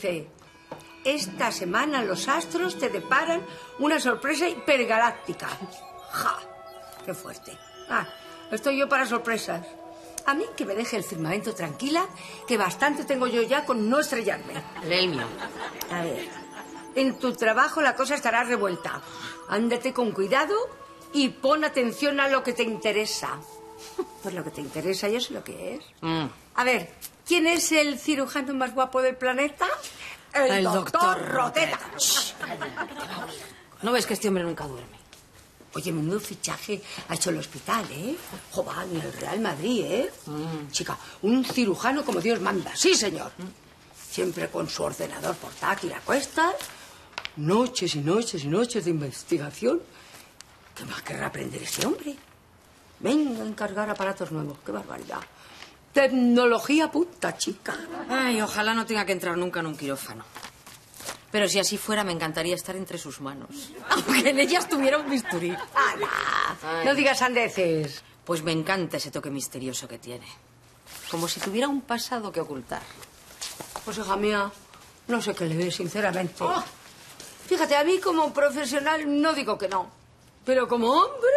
dice, esta semana los astros te deparan una sorpresa hipergaláctica. ¡Ja! ¡Qué fuerte! Ah, estoy yo para sorpresas. A mí que me deje el firmamento tranquila, que bastante tengo yo ya con no estrellarme. Lelmio. A ver, en tu trabajo la cosa estará revuelta. Ándate con cuidado y pon atención a lo que te interesa. Pues lo que te interesa yo sé lo que es. Mm. A ver, ¿quién es el cirujano más guapo del planeta? El doctor Roteta. ¿No ves que este hombre nunca duerme? Oye, menudo fichaje ha hecho el hospital, ¿eh? Ni el Real Madrid, ¿eh? Mm. Chica, un cirujano como Dios manda. Sí, señor. Siempre con su ordenador portátil a cuestas. Noches y noches y noches de investigación. ¿Qué más querrá aprender este hombre? Venga a encargar aparatos nuevos. ¡Qué barbaridad! Tecnología punta, chica. Ay, ojalá no tenga que entrar nunca en un quirófano. Pero si así fuera, me encantaría estar entre sus manos. Aunque en ellas tuviera un bisturí. ¡Hala! No digas sandeces. Pues me encanta ese toque misterioso que tiene. Como si tuviera un pasado que ocultar. Pues hija mía, no sé qué le ve, sinceramente. Fíjate, a mí como profesional no digo que no. Pero como hombre...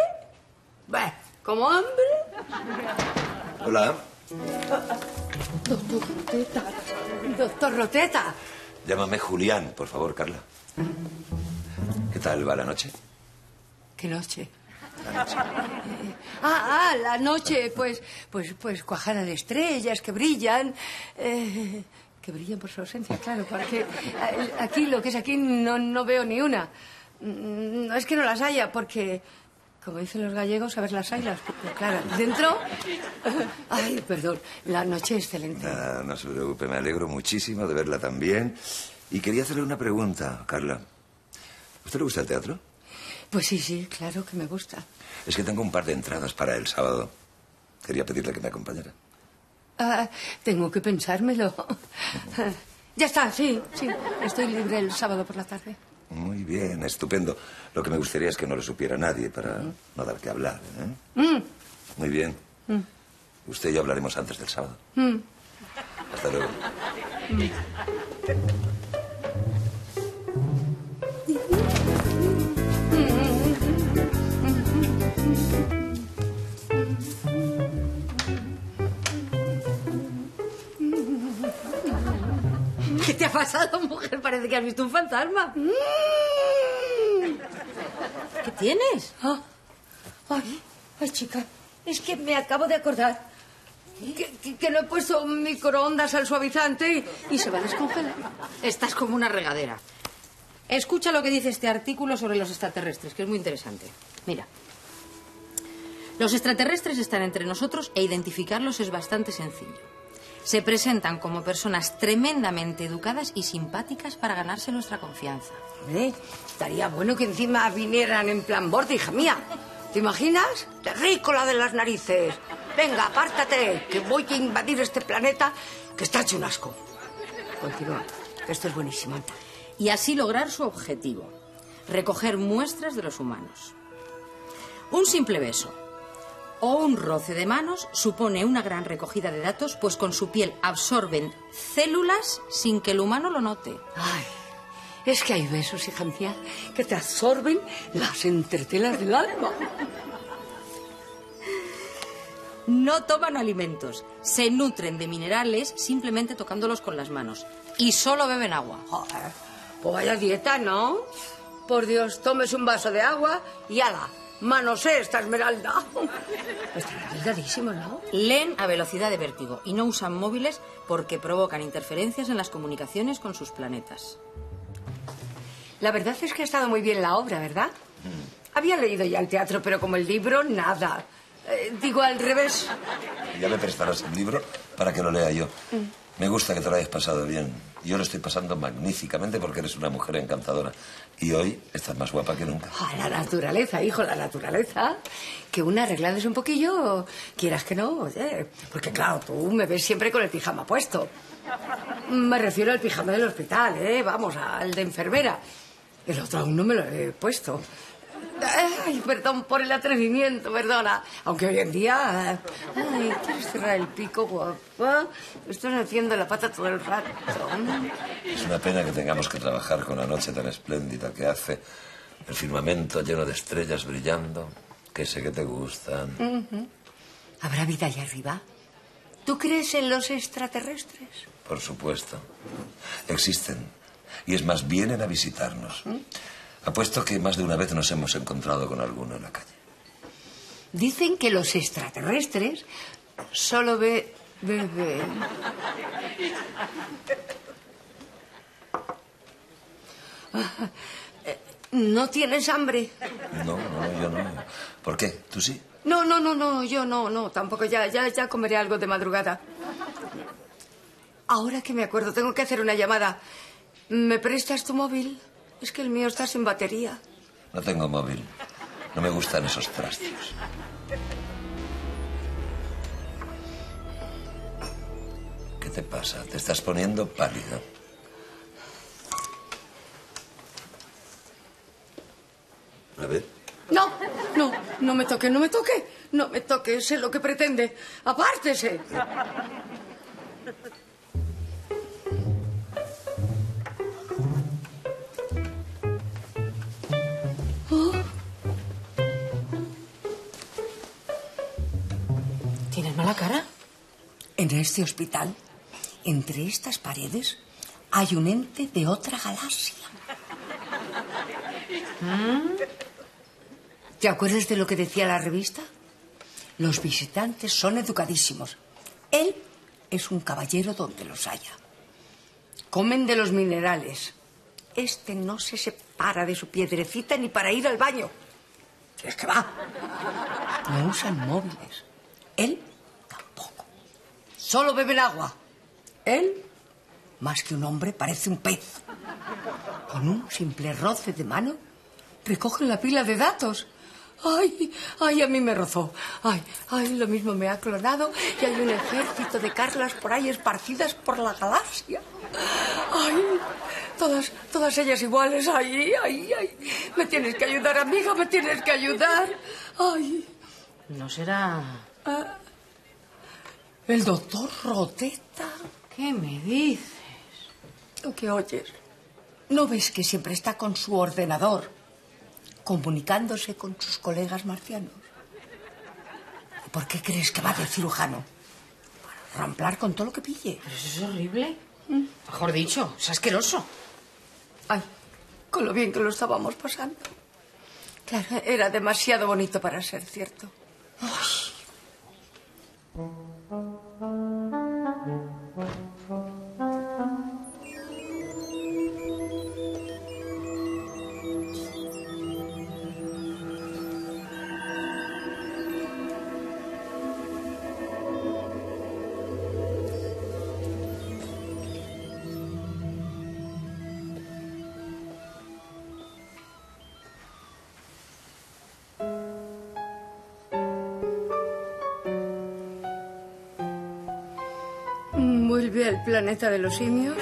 Bah, como hombre... Hola, Doctor Roteta. Doctor Roteta. llámame Julián, por favor, Carla. ¿Qué tal va la noche? ¿Qué noche? Ah, ah, la noche, pues, pues, pues cuajada de estrellas que brillan, eh, que brillan por su ausencia, claro, porque aquí, lo que es aquí, no, no veo ni una. Mm, No es que no las haya, porque, como dicen los gallegos, a ver las porque, claro, dentro... Ay, perdón, la noche excelente. No se preocupe, me alegro muchísimo de verla tan bien. Y quería hacerle una pregunta, Carla. ¿A ¿Usted le gusta el teatro? Pues sí, sí, claro que me gusta. Es que tengo un par de entradas para el sábado. Quería pedirle que me acompañara. Ah, tengo que pensármelo. Ya está, sí, sí. Estoy libre el sábado por la tarde. Muy bien, estupendo. Lo que me gustaría es que no lo supiera nadie para no dar que hablar. ¿eh? Mm, Muy bien. Usted y yo hablaremos antes del sábado. mm. Hasta luego. ¿Qué te ha pasado, mujer? Parece que has visto un fantasma. ¿Qué tienes? Ah, ay, ay, chica, es que me acabo de acordar que, que- que no he puesto microondas al suavizante y, y se va a descongelar. Estás como una regadera. Escucha lo que dice este artículo sobre los extraterrestres, que es muy interesante. Mira. Los extraterrestres están entre nosotros e identificarlos es bastante sencillo. Se presentan como personas tremendamente educadas y simpáticas para ganarse nuestra confianza. Hombre, estaría bueno que encima vinieran en plan borde, hija mía. ¿Te imaginas? Terrícola de las narices. Venga, apártate, que voy a invadir este planeta que está hecho un asco. Continúa, esto es buenísimo. y así lograr su objetivo, recoger muestras de los humanos. Un simple beso o un roce de manos supone una gran recogida de datos, pues con su piel absorben células sin que el humano lo note. Ay, es que hay besos, hija mía, que te absorben las entretelas del alma. No toman alimentos, se nutren de minerales simplemente tocándolos con las manos y solo beben agua. Joder, pues vaya dieta, ¿no? Por Dios, tomes un vaso de agua y ala, manosé esta esmeralda. Está delgadísimo, ¿no? Leen a velocidad de vértigo y no usan móviles porque provocan interferencias en las comunicaciones con sus planetas. La verdad es que ha estado muy bien la obra, ¿verdad? Había leído ya el teatro, pero como el libro, nada. Eh, digo al revés. Ya me prestarás el libro para que lo lea yo. Me gusta que te lo hayas pasado bien. Yo lo estoy pasando magníficamente porque eres una mujer encantadora. Y hoy estás más guapa que nunca. Ah, la naturaleza, hijo, la naturaleza. Que una arreglades un poquillo, quieras que no, oye. Porque claro, tú me ves siempre con el pijama puesto. Me refiero al pijama del hospital, ¿eh? Vamos, al de enfermera. El otro aún no me lo he puesto. Ay, perdón por el atrevimiento, perdona. Aunque hoy en día... Ay, ¿quieres cerrar el pico, guapa? Estás haciendo la pata todo el rato. Es una pena que tengamos que trabajar con la noche tan espléndida que hace. El firmamento lleno de estrellas brillando, que sé que te gustan. ¿Habrá vida allá arriba? ¿Tú crees en los extraterrestres? Por supuesto. Existen. Y es más, vienen a visitarnos. Apuesto que más de una vez nos hemos encontrado con alguno en la calle. Dicen que los extraterrestres solo ve, beben. ¿No tienes hambre? No, no, yo no. ¿Por qué? ¿Tú sí? No, no, no, no, yo no, no, tampoco. Ya, ya, ya comeré algo de madrugada. Ahora que me acuerdo, tengo que hacer una llamada. ¿Me prestas tu móvil? Es que el mío está sin batería. No tengo móvil. No me gustan esos trastos. ¿Qué te pasa? Te estás poniendo pálido. A ver. No, no, no me toque, no me toque. No me toque, sé lo que pretende. Apártese. ¿Tienes mala cara? En este hospital, entre estas paredes, hay un ente de otra galaxia. ¿Te acuerdas de lo que decía la revista? Los visitantes son educadísimos. Él es un caballero donde los haya. Comen de los minerales. Este no se separa de su piedrecita ni para ir al baño. Es que va. No usan móviles. Él. Solo beben agua. Él, más que un hombre, parece un pez. Con un simple roce de mano, recoge la pila de datos. Ay, ay, a mí me rozó. Ay, ay, lo mismo me ha clonado y hay un ejército de Carlas por ahí esparcidas por la galaxia. Ay, todas, todas ellas iguales. Ay, ay, ay. Me tienes que ayudar, amiga, me tienes que ayudar. Ay. No será... El doctor Roteta. ¿Qué me dices? ¿Lo que oyes? ¿No ves que siempre está con su ordenador, comunicándose con sus colegas marcianos? ¿Por qué crees que va de cirujano? Para ramplar con todo lo que pille. Pero eso es horrible. Mejor dicho, es asqueroso. Ay, con lo bien que lo estábamos pasando. Claro, era demasiado bonito para ser cierto. Vuelve Thank you. Planeta de los simios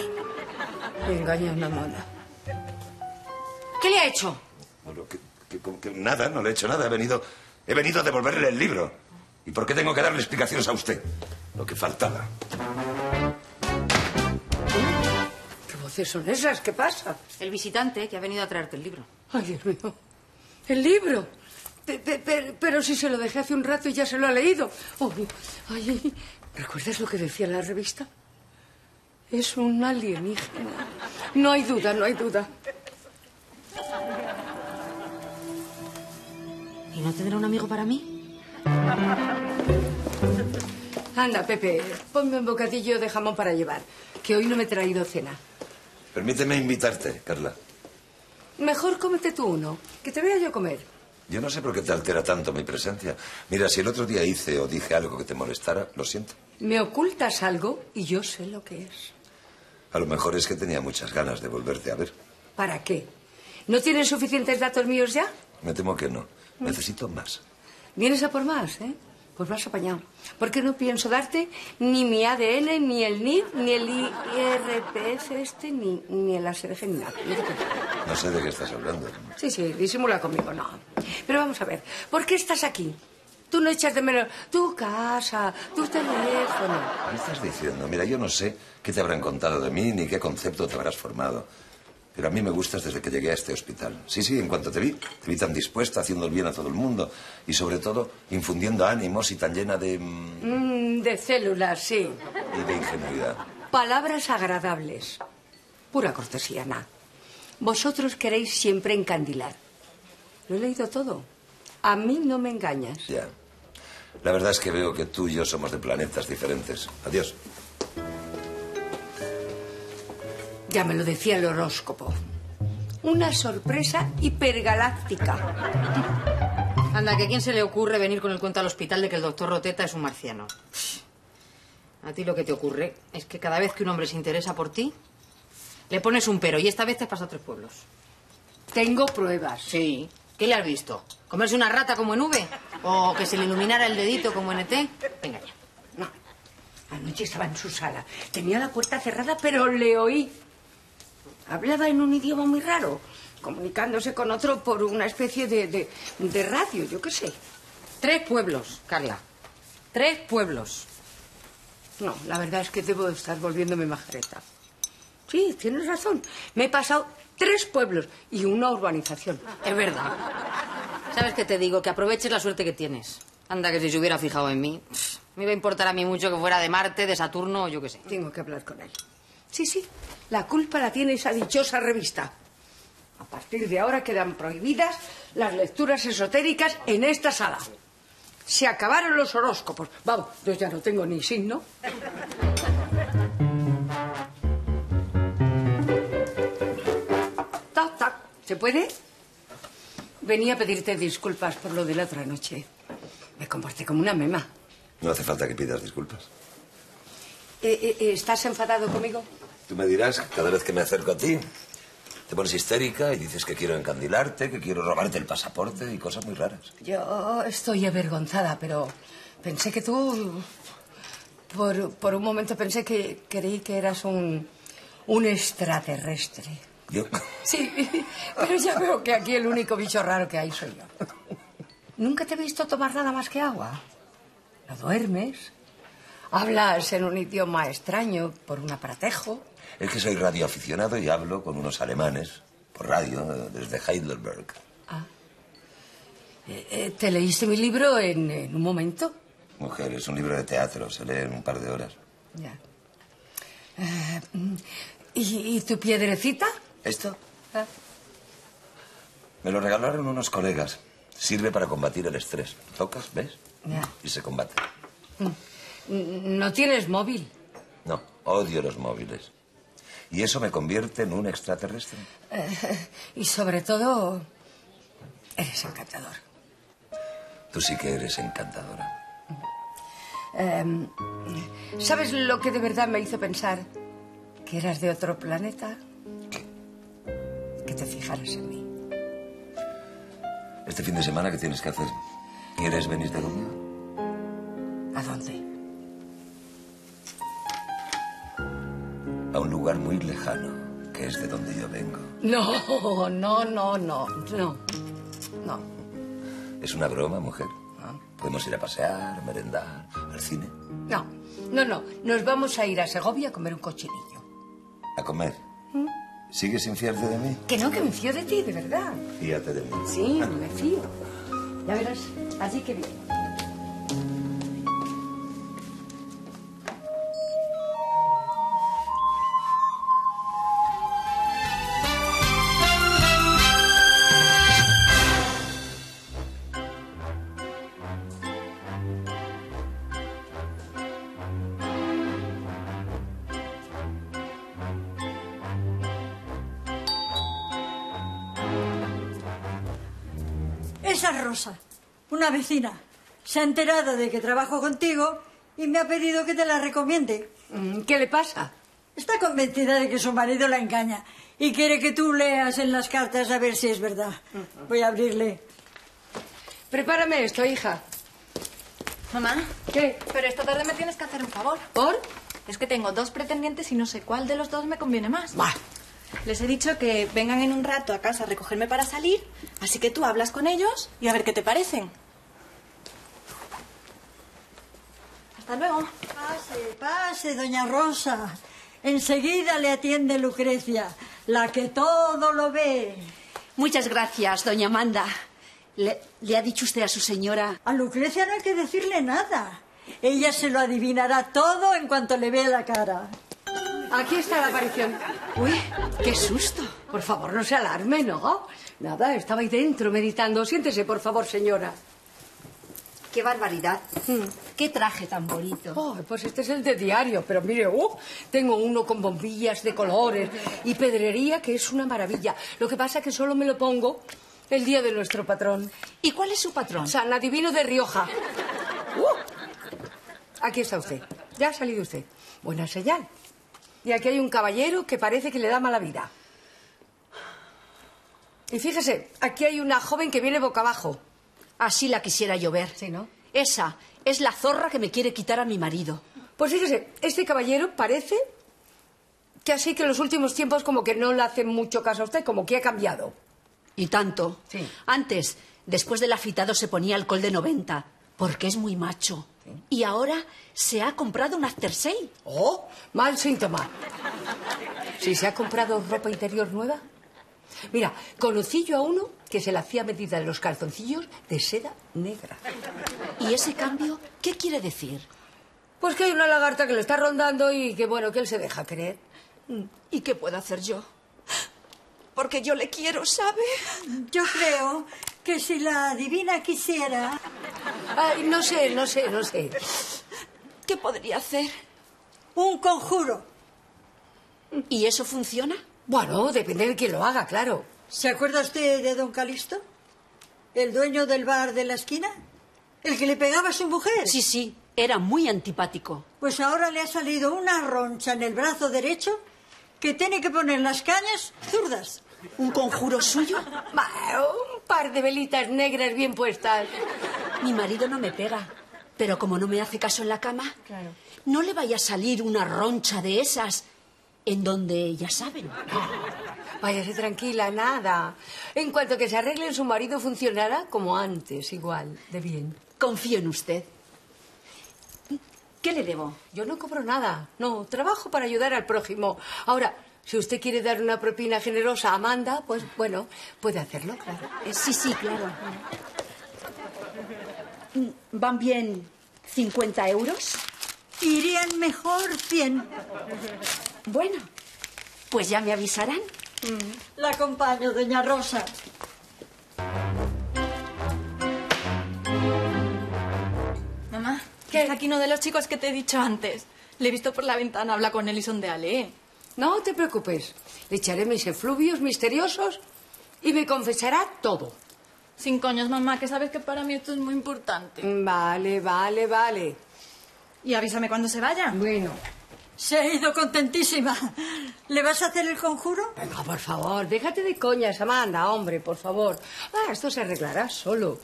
y engaña a una mona. ¿Qué le ha hecho? Bueno, que- que- que nada, no le he hecho nada. He venido, he venido a devolverle el libro. ¿Y por qué tengo que darle explicaciones a usted? Lo que faltaba. ¿Qué voces son esas? ¿Qué pasa? El visitante que ha venido a traerte el libro. Ay, Dios mío. El libro. Pe- pe- pe- pero si se lo dejé hace un rato y ya se lo ha leído. Ay, ay, ¿Recuerdas lo que decía la revista? Es un alienígena. No hay duda, no hay duda. ¿Y no tendrá un amigo para mí? Anda, Pepe, ponme un bocadillo de jamón para llevar, que hoy no me he traído cena. Permíteme invitarte, Carla. Mejor cómete tú uno, que te vea yo comer. Yo no sé por qué te altera tanto mi presencia. Mira, si el otro día hice o dije algo que te molestara, lo siento. Me ocultas algo y yo sé lo que es. A lo mejor es que tenía muchas ganas de volverte a ver. ¿Para qué? ¿No tienes suficientes datos míos ya? Me temo que no. Necesito más. Vienes a por más, ¿eh? Pues vas apañado. Porque no pienso darte ni mi ADN, ni el NID, ni el IRPF este, ni, ni el ASRG, ni nada. No sé de qué estás hablando. Sí, sí, disimula conmigo, no. Pero vamos a ver, ¿por qué estás aquí? Tú no echas de menos tu casa, tu teléfono. ¿Qué estás diciendo? Mira, yo no sé qué te habrán contado de mí ni qué concepto te habrás formado. Pero a mí me gustas desde que llegué a este hospital. Sí, sí, en cuanto te vi, te vi tan dispuesta, haciendo el bien a todo el mundo. Y sobre todo, infundiendo ánimos y tan llena de... mm, de células, sí. y de ingenuidad. Palabras agradables. Pura cortesía, nada. Vosotros queréis siempre encandilar. Lo he leído todo. A mí no me engañas. Ya. La verdad es que veo que tú y yo somos de planetas diferentes. Adiós. Ya me lo decía el horóscopo. Una sorpresa hipergaláctica. Anda, que a quién se le ocurre venir con el cuento al hospital de que el doctor Roteta es un marciano. A ti lo que te ocurre es que cada vez que un hombre se interesa por ti, le pones un pero y esta vez te has pasado tres pueblos. Tengo pruebas. Sí. ¿Qué le has visto? ¿Comerse una rata como en V? ¿O que se le iluminara el dedito como en ET? Venga ya. No. Anoche estaba en su sala. Tenía la puerta cerrada, pero le oí. Hablaba en un idioma muy raro, comunicándose con otro por una especie de, de, de radio, yo qué sé. Tres pueblos, Carla. Tres pueblos. No, la verdad es que debo de estar volviéndome majareta. Sí, tienes razón. Me he pasado tres pueblos y una urbanización. Es verdad. ¿Sabes qué te digo? Que aproveches la suerte que tienes. Anda, que si se hubiera fijado en mí, me iba a importar a mí mucho que fuera de Marte, de Saturno o yo qué sé. Tengo que hablar con él. Sí, sí, la culpa la tiene esa dichosa revista. A partir de ahora quedan prohibidas las lecturas esotéricas en esta sala. Se acabaron los horóscopos. Vamos, yo ya no tengo ni signo. ¿Se puede? Venía a pedirte disculpas por lo de la otra noche. Me comporté como una mema. No hace falta que pidas disculpas. Eh, eh, eh, ¿Estás enfadado conmigo? Tú me dirás que cada vez que me acerco a ti, te pones histérica y dices que quiero encandilarte, que quiero robarte el pasaporte y cosas muy raras. Yo estoy avergonzada, pero pensé que tú... Por, por un momento pensé que creí que eras un, un extraterrestre. Yo... Sí, pero ya veo que aquí el único bicho raro que hay soy yo. Nunca te he visto tomar nada más que agua. No duermes. Hablas en un idioma extraño por un aparatejo. Es que soy radioaficionado y hablo con unos alemanes por radio desde Heidelberg. Ah. Eh, eh, ¿Te leíste mi libro en, en un momento? Mujer, es un libro de teatro, se lee en un par de horas. Ya. Eh, mm, ¿y, y tu piedrecita? ¿Esto? Ah. Me lo regalaron unos colegas. Sirve para combatir el estrés. Tocas, ¿ves? Ya. Y se combate. Mm, ¿No tienes móvil? No, odio los móviles. ¿Y eso me convierte en un extraterrestre? Eh, y sobre todo, eres encantador. Tú sí que eres encantadora. Eh, ¿Sabes lo que de verdad me hizo pensar? Que eras de otro planeta. Que te fijaras en mí. Este fin de semana, ¿qué tienes que hacer? ¿Quieres venir de rubia? ¿A dónde? A un lugar muy lejano, que es de donde yo vengo. No, no, no, no, no. No. ¿Es una broma, mujer? Podemos ir a pasear, a merendar, al cine. No, no, no. Nos vamos a ir a Segovia a comer un cochinillo. ¿A comer? ¿Sigues sin fiarte de mí? Que no, que me fío de ti, de verdad. Fíjate de mí. Sí, me fío. Ya verás, así que bien. Una vecina. Se ha enterado de que trabajo contigo y me ha pedido que te la recomiende. Mm, ¿Qué le pasa? Está convencida de que su marido la engaña y quiere que tú leas en las cartas a ver si es verdad. Voy a abrirle. Prepárame esto, hija. Mamá, ¿Qué? pero esta tarde me tienes que hacer un favor. ¿Por? Es que tengo dos pretendientes y no sé cuál de los dos me conviene más. Bah. Les he dicho que vengan en un rato a casa a recogerme para salir, así que tú hablas con ellos y a ver qué te parecen. Hasta luego. Pase, pase, doña Rosa. Enseguida le atiende Lucrecia, la que todo lo ve. Muchas gracias, doña Amanda. ¿Le, le ha dicho usted a su señora? A Lucrecia no hay que decirle nada. Ella se lo adivinará todo en cuanto le vea la cara. Aquí está la aparición. Uy, qué susto. Por favor, no se alarme, ¿no? Nada, estaba ahí dentro meditando. Siéntese, por favor, señora. Qué barbaridad. Qué traje tan bonito. Oh, pues este es el de diario, pero mire, uh, tengo uno con bombillas de colores y pedrería que es una maravilla. Lo que pasa es que solo me lo pongo el día de nuestro patrón. ¿Y cuál es su patrón? San Adivino de Rioja. Uh, aquí está usted. Ya ha salido usted. Buena señal. Y aquí hay un caballero que parece que le da mala vida. Y fíjese, aquí hay una joven que viene boca abajo. Así la quisiera yo ver. Sí, ¿no? Esa es la zorra que me quiere quitar a mi marido. Pues fíjese, este caballero parece que así que en los últimos tiempos como que no le hace mucho caso a usted, como que ha cambiado. Y tanto. Sí. Antes, después del afitado, se ponía alcohol de 90, porque es muy macho. Y ahora se ha comprado un after sale. Oh, mal síntoma. Si se ha comprado ropa interior nueva. Mira, conocí yo a uno que se le hacía medida de los calzoncillos de seda negra. ¿Y ese cambio qué quiere decir? Pues que hay una lagarta que le está rondando y que bueno, que él se deja creer. ¿Y qué puedo hacer yo? Porque yo le quiero, ¿sabe? Yo creo que si la divina quisiera, Ay, no sé, no sé, no sé. ¿Qué podría hacer? un conjuro. ¿Y eso funciona? Bueno, depende de quién lo haga, claro. ¿Se acuerda usted de don Calixto? ¿El dueño del bar de la esquina? ¿El que le pegaba a su mujer? Sí, sí, era muy antipático. Pues ahora le ha salido una roncha en el brazo derecho que tiene que poner las cañas zurdas. ¿Un conjuro suyo? Bah, un par de velitas negras bien puestas. Mi marido no me pega, pero como no me hace caso en la cama, no le vaya a salir una roncha de esas en donde ya saben. Váyase tranquila, nada. En cuanto que se arregle, su marido funcionará como antes, igual, de bien. Confío en usted. ¿Qué le debo? Yo no cobro nada, no, trabajo para ayudar al prójimo. Ahora, si usted quiere dar una propina generosa a Amanda, pues bueno, puede hacerlo, claro. Eh, sí, sí, claro. ¿Van bien 50 euros? Irían mejor 100. Bueno, pues ya me avisarán. La acompaño, doña Rosa. Mamá, ¿Qué? está aquí uno de los chicos que te he dicho antes. Le he visto por la ventana, habla con él y sondeale. No te preocupes, le echaré mis efluvios misteriosos y me confesará todo. Sin coños, mamá, que sabes que para mí esto es muy importante. Vale, vale, vale. Y avísame cuando se vaya. Bueno, Se ha ido contentísima. ¿Le vas a hacer el conjuro? venga, por favor, déjate de coñas, Amanda, hombre, por favor. Ah, esto se arreglará solo.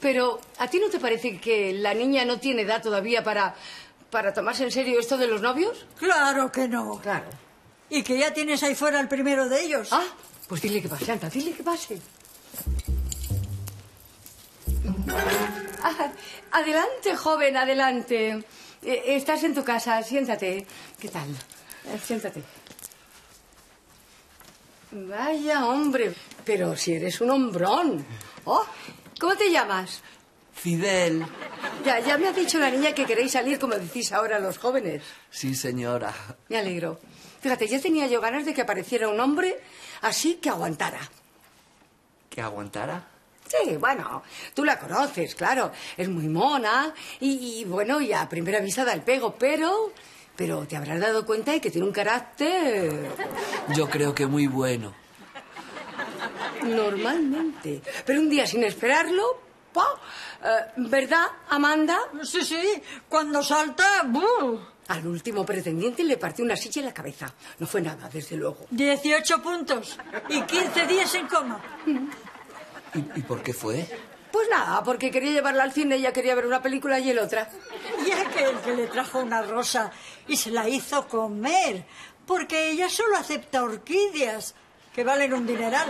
Pero, ¿a ti no te parece que la niña no tiene edad todavía para, para tomarse en serio esto de los novios? Claro que no. Claro. Y que ya tienes ahí fuera el primero de ellos. Ah, pues dile que pase, anda, dile que pase. Ah, adelante, joven, adelante. Eh, estás en tu casa, siéntate. ¿Qué tal? Eh, siéntate. Vaya, hombre, pero si eres un hombrón. Oh, ¿Cómo te llamas? Fidel. Ya, ya me ha dicho la niña que queréis salir, como decís ahora los jóvenes. Sí, señora. Me alegro. Fíjate, ya tenía yo ganas de que apareciera un hombre así que aguantara. ¿Que aguantara? Sí, bueno, tú la conoces, claro. Es muy mona y, y, bueno, y a primera vista da el pego, pero... Pero te habrás dado cuenta de que tiene un carácter Yo creo que muy bueno. normalmente. Pero un día sin esperarlo, ¡pa! Eh, ¿verdad, Amanda? Sí, sí. Cuando salta, ¡buh! Al último pretendiente le partió una silla en la cabeza. No fue nada, desde luego. 18 puntos y 15 días en coma. ¿Y, y por qué fue? Pues nada, porque quería llevarla al cine, ella quería ver una película y el otra. Y aquel que le trajo una rosa y se la hizo comer, porque ella solo acepta orquídeas, que valen un dineral.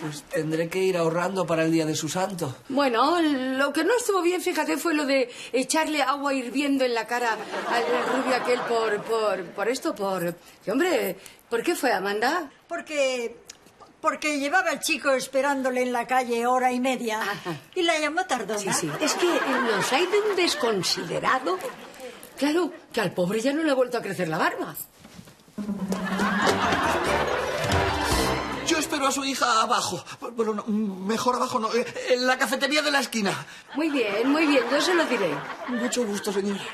Pues tendré que ir ahorrando para el día de su santo. Bueno, lo que no estuvo bien, fíjate, fue lo de echarle agua hirviendo en la cara al rubio aquel por, por, por esto, por... Y, hombre, ¿por qué fue, Amanda? Porque porque llevaba al chico esperándole en la calle hora y media y la llamó tardona. Sí, sí. Es que los hay de un desconsiderado. Claro, que al pobre ya no le ha vuelto a crecer la barba. Yo espero a su hija abajo. Bueno, no, mejor abajo no. eh, En la cafetería de la esquina. Muy bien, muy bien, yo se lo diré. Mucho gusto, señor.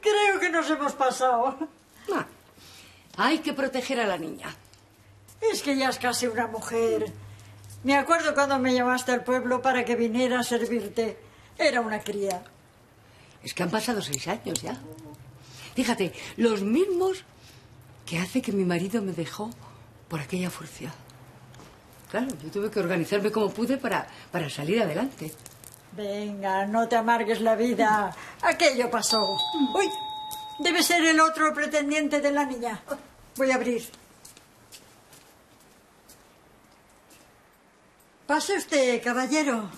Creo que nos hemos pasado. Ah, hay que proteger a la niña. Es que ya es casi una mujer. Me acuerdo cuando me llamaste al pueblo para que viniera a servirte. Era una cría. Es que han pasado seis años ya. Fíjate, los mismos que hace que mi marido me dejó por aquella furcia. Claro, yo tuve que organizarme como pude para, para salir adelante. Venga, no te amargues la vida. Aquello pasó. Uy, debe ser el otro pretendiente de la niña. Voy a abrir. Pase usted, caballero.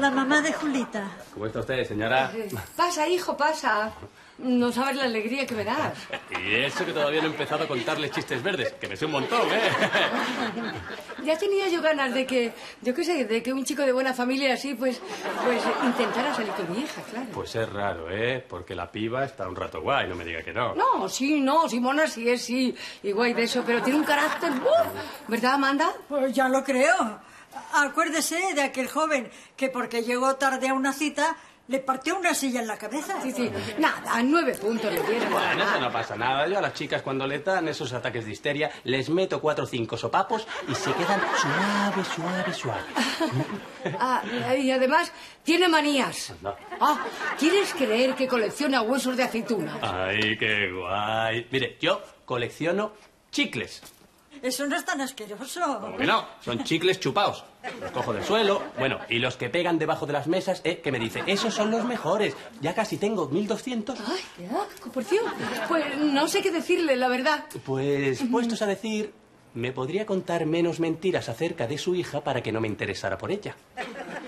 La mamá de Julita. ¿Cómo está usted, señora? Pasa, hijo, pasa. No sabes la alegría que me das. Y eso que todavía no he empezado a contarle chistes verdes, que me sé un montón, ¿eh? Ya tenía yo ganas de que, yo qué sé, de que un chico de buena familia así, pues, pues intentara salir con mi hija, claro. Pues es raro, ¿eh? Porque la piba está un rato guay, no me diga que no. No, sí, no, Simona sí es, sí, y guay de eso, pero tiene un carácter, ¡uh! ¿verdad, Amanda? Pues ya lo creo. Acuérdese de aquel joven que porque llegó tarde a una cita le partió una silla en la cabeza. Sí, sí, nada, nueve puntos le dieron. Bueno, eso no pasa nada. Yo a las chicas cuando les dan esos ataques de histeria les meto cuatro o cinco sopapos y se quedan suave, suave, suave. Ah, y además tiene manías. No. Ah, ¿quieres creer que colecciona huesos de aceituna? Ay, qué guay. Mire, yo colecciono chicles. Eso no es tan asqueroso. ¿Cómo que no? Son chicles chupaos. Los cojo del suelo. Bueno, y los que pegan debajo de las mesas, ¿eh? Que me dice, esos son los mejores. Ya casi tengo 1200. Ay, qué asco, por Dios. Pues no sé qué decirle, la verdad. Pues, puestos a decir, ¿me podría contar menos mentiras acerca de su hija para que no me interesara por ella?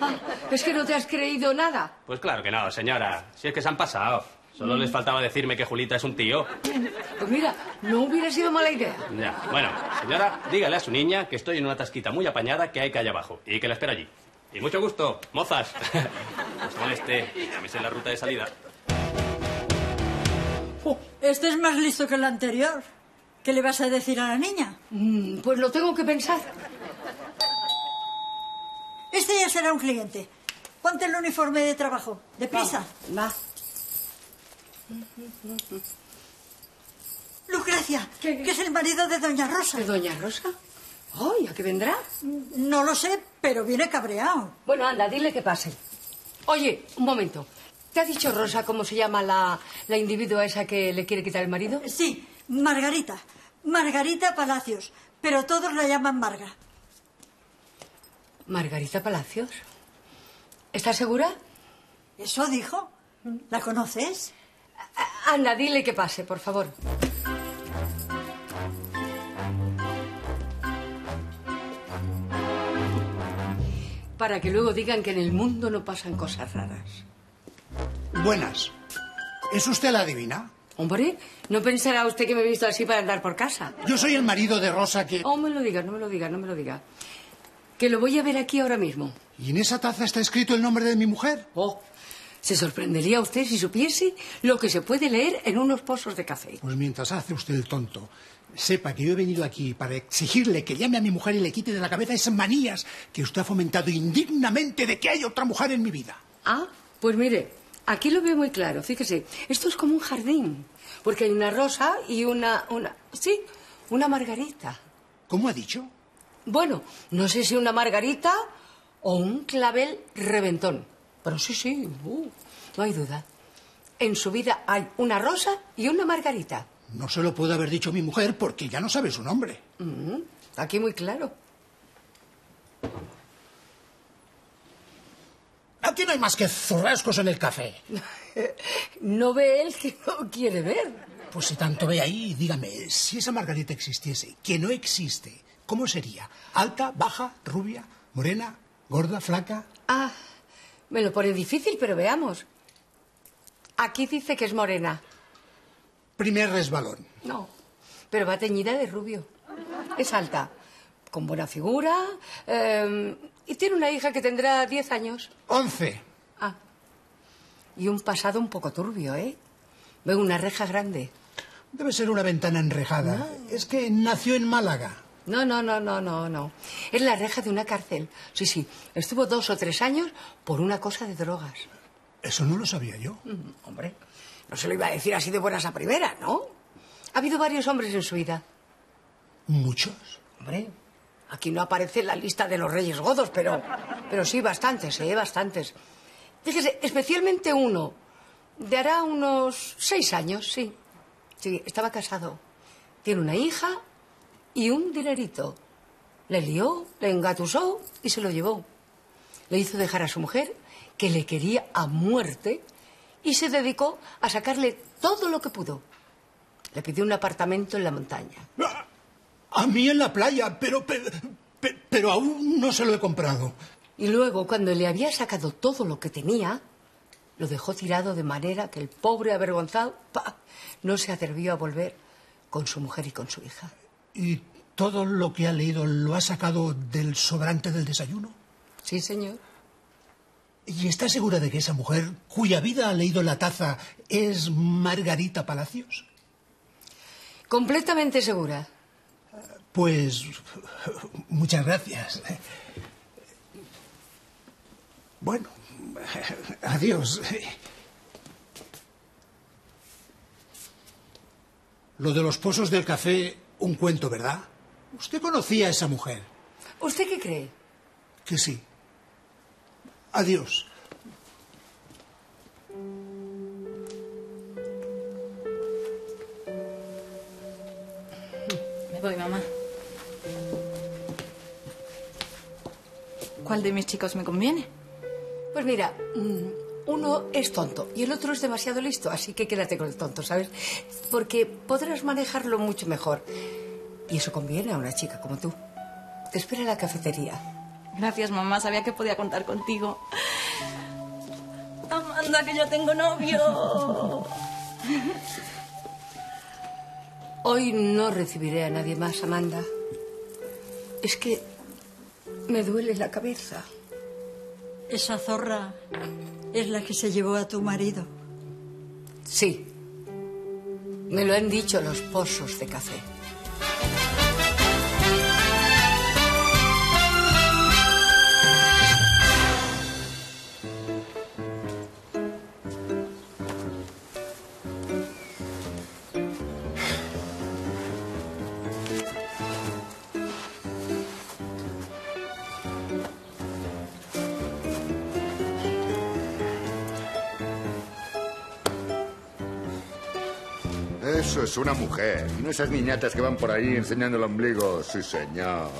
Ah, es que no te has creído nada. Pues claro que no, señora. Si es que se han pasado. Solo les faltaba decirme que Julita es un tío. Pues mira, no hubiera sido mala idea. Ya. Bueno, señora, dígale a su niña que estoy en una tasquita muy apañada que hay calle abajo y que la espero allí. Y mucho gusto, mozas. No se moleste, ya me sé la ruta de salida. Este es más listo que el anterior. ¿Qué le vas a decir a la niña? Mm, Pues lo tengo que pensar. Este ya será un cliente. Ponte el uniforme de trabajo. Deprisa. Va. Lucrecia, que es el marido de Doña Rosa. ¿De Doña Rosa? Ay, ¿a qué vendrá? No lo sé, pero viene cabreado. Bueno, anda, dile que pase. Oye, un momento. ¿Te ha dicho Rosa cómo se llama la, la individua esa que le quiere quitar el marido? Sí, Margarita. Margarita Palacios. Pero todos la llaman Marga. Margarita Palacios. ¿Estás segura? Eso dijo. ¿La conoces? Anda, dile que pase, por favor. Para que luego digan que en el mundo no pasan cosas raras. Buenas. ¿Es usted la divina? Hombre, no pensará usted que me he visto así para andar por casa. Yo soy el marido de Rosa que... Oh, me lo diga, no me lo diga, no me lo diga. Que lo voy a ver aquí ahora mismo. ¿Y en esa taza está escrito el nombre de mi mujer? Oh, se sorprendería usted si supiese lo que se puede leer en unos pozos de café. Pues mientras hace usted el tonto, sepa que yo he venido aquí para exigirle que llame a mi mujer y le quite de la cabeza esas manías que usted ha fomentado indignamente de que hay otra mujer en mi vida. Ah, pues mire, aquí lo veo muy claro. Fíjese, esto es como un jardín. Porque hay una rosa y una, una, sí, una margarita. ¿Cómo ha dicho? Bueno, no sé si una margarita o un clavel reventón. Pero sí, sí, uh, no hay duda. En su vida hay una rosa y una margarita. No se lo puede haber dicho mi mujer porque ya no sabe su nombre. Mm, aquí muy claro. Aquí no hay más que zurrascos en el café. no ve él que no quiere ver. Pues si tanto ve ahí, dígame, si esa margarita existiese, que no existe, ¿cómo sería? ¿Alta, baja, rubia, morena, gorda, flaca? Ah me lo pone difícil, pero veamos. Aquí dice que es morena. Primer resbalón. No, pero va teñida de rubio. Es alta, con buena figura eh, y tiene una hija que tendrá 10 años. Once. Ah, y un pasado un poco turbio, ¿eh? Veo una reja grande. Debe ser una ventana enrejada. Es que nació en Málaga. No, no, no, no, no, no. Es la reja de una cárcel. Sí, sí. Estuvo dos o tres años por una cosa de drogas. Eso no lo sabía yo. Mm, hombre, no se lo iba a decir así de buenas a primera, ¿no? Ha habido varios hombres en su vida. ¿Muchos? Hombre, aquí no aparece la lista de los reyes godos, pero, pero sí, bastantes, ¿eh? Bastantes. Fíjese, especialmente uno, de hará unos seis años, sí. Sí, estaba casado. Tiene una hija y un dinerito. Le lió, le engatusó y se lo llevó. Le hizo dejar a su mujer, que le quería a muerte, y se dedicó a sacarle todo lo que pudo. Le pidió un apartamento en la montaña. A mí en la playa, pero, pero, pero aún no se lo he comprado. Y luego, cuando le había sacado todo lo que tenía, lo dejó tirado de manera que el pobre avergonzado ¡pa! no se atrevió a volver con su mujer y con su hija. ¿Y todo lo que ha leído lo ha sacado del sobrante del desayuno? Sí, señor. ¿Y está segura de que esa mujer, cuya vida ha leído la taza, es Margarita Palacios? Completamente segura. Pues muchas gracias. Bueno, adiós. Lo de los pozos del café, un cuento, ¿verdad? Usted conocía a esa mujer. ¿Usted qué cree? Que sí. Adiós. Me voy, mamá. ¿Cuál de mis chicos me conviene? Pues mira, mm, uno es tonto y el otro es demasiado listo, así que quédate con el tonto, ¿sabes? Porque podrás manejarlo mucho mejor. Y eso conviene a una chica como tú. Te espera en la cafetería. Gracias, mamá. Sabía que podía contar contigo. Amanda, que yo tengo novio. Hoy no recibiré a nadie más, Amanda. Es que me duele la cabeza. Esa zorra es la que se llevó a tu marido. Sí. Me lo han dicho los pozos de café. Es una mujer. No esas niñatas que van por ahí enseñando el ombligo. Sí, señor.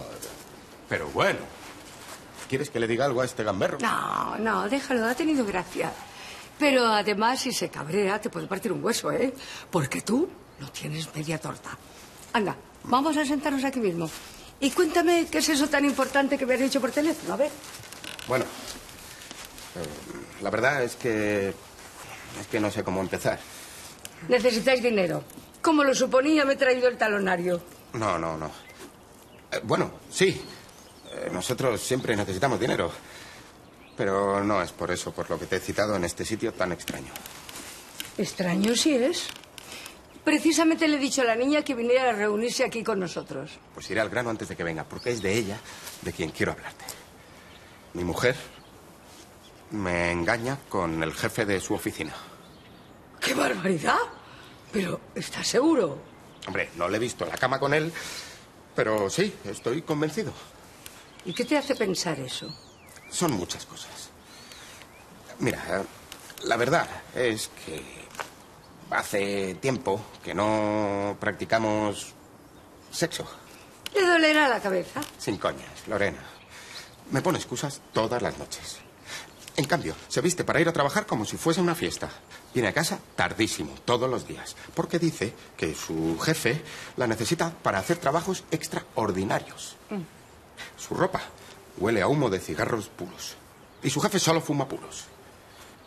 Pero bueno. ¿Quieres que le diga algo a este gamberro? No, no, déjalo, ha tenido gracia. Pero además, si se cabrea, te puede partir un hueso, ¿eh? Porque tú no tienes media torta. Anda, vamos a sentarnos aquí mismo. Y cuéntame qué es eso tan importante que me has dicho por teléfono, a ver. Bueno, eh, la verdad es que. es que no sé cómo empezar. Necesitáis dinero. Como lo suponía, me he traído el talonario. No, no, no. Eh, bueno, sí. Eh, nosotros siempre necesitamos dinero. Pero no es por eso por lo que te he citado en este sitio tan extraño. Extraño sí es. Precisamente le he dicho a la niña que viniera a reunirse aquí con nosotros. Pues iré al grano antes de que venga, porque es de ella de quien quiero hablarte. Mi mujer me engaña con el jefe de su oficina. ¡Qué barbaridad! Pero, ¿estás seguro? Hombre, no le he visto en la cama con él, pero sí, estoy convencido. ¿Y qué te hace pensar eso? Son muchas cosas. Mira, la verdad es que hace tiempo que no practicamos sexo. Le dolerá la cabeza. Sin coñas, Lorena. Me pone excusas todas las noches. En cambio, se viste para ir a trabajar como si fuese una fiesta. Viene a casa tardísimo, todos los días, porque dice que su jefe la necesita para hacer trabajos extraordinarios. Su ropa huele a humo de cigarros puros. Y su jefe solo fuma puros.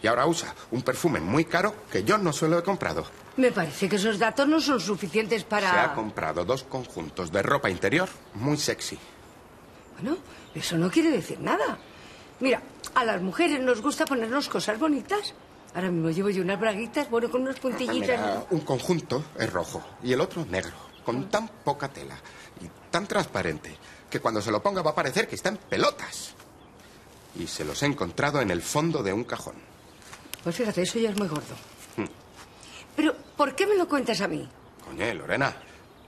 Y ahora usa un perfume muy caro que yo no suelo he comprado. Me parece que esos datos no son suficientes para... Se ha comprado dos conjuntos de ropa interior muy sexy. Bueno, eso no quiere decir nada. Mira, a las mujeres nos gusta ponernos cosas bonitas. Ahora mismo llevo yo unas braguitas, bueno, con unos puntillitos. Mira, un conjunto es rojo y el otro negro, con tan poca tela y tan transparente que cuando se lo ponga va a parecer que está en pelotas. Y se los he encontrado en el fondo de un cajón. Pues fíjate, eso ya es muy gordo. Hmm. Pero, ¿por qué me lo cuentas a mí? Coñe, Lorena,